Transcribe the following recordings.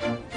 Oh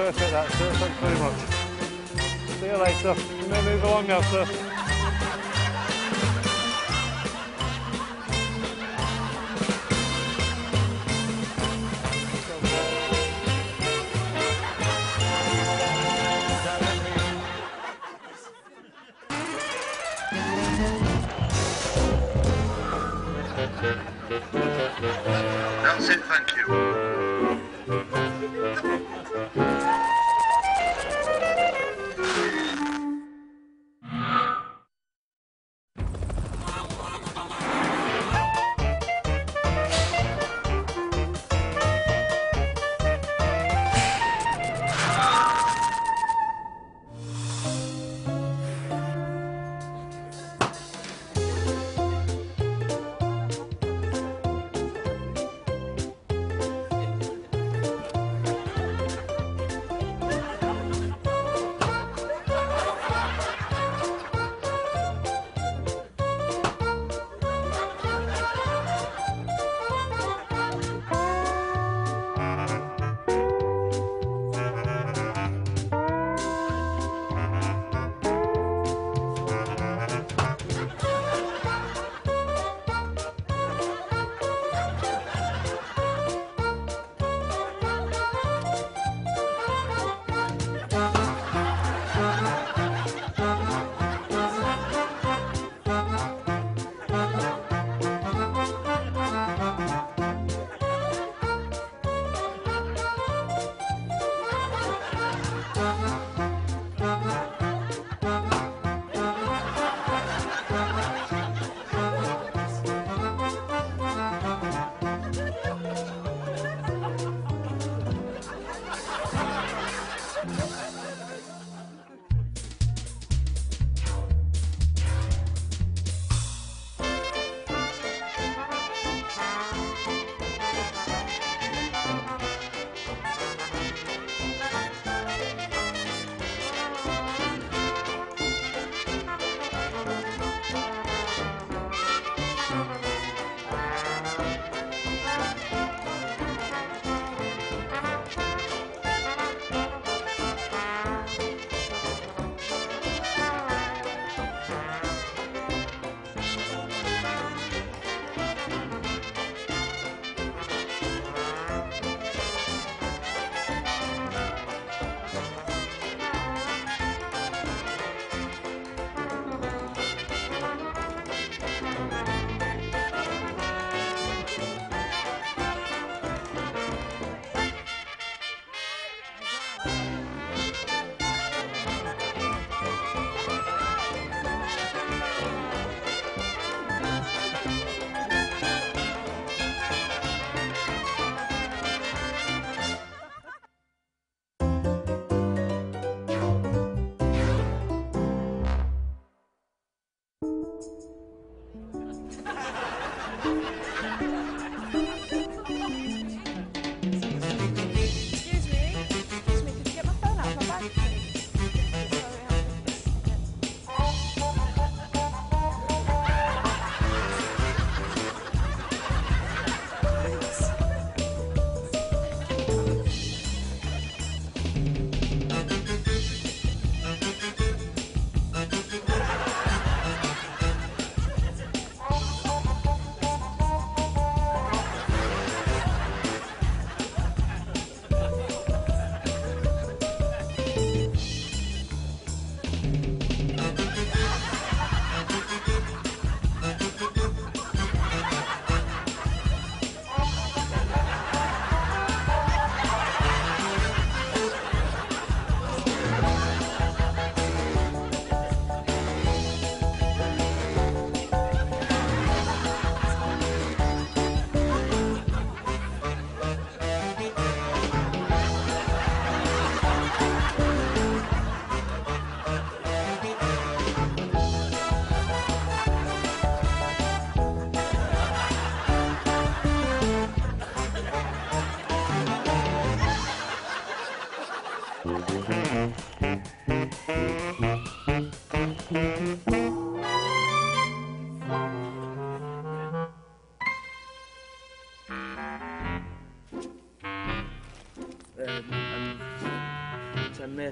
Perfect that, sir. Thanks very much. See you later. You may move along now, sir.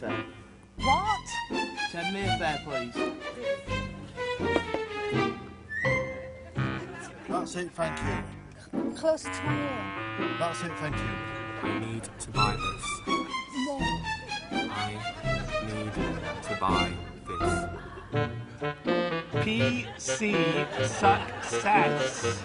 What? Send me a Mayfair, please. That's it, thank you. Closer to my ear. That's it, thank you. I need to buy this. More. I need to buy this. PC success.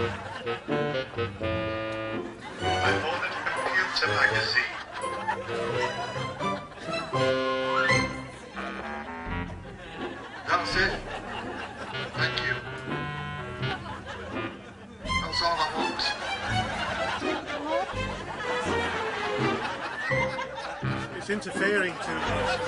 It. Thank you. That's all I want. It's interfering too much.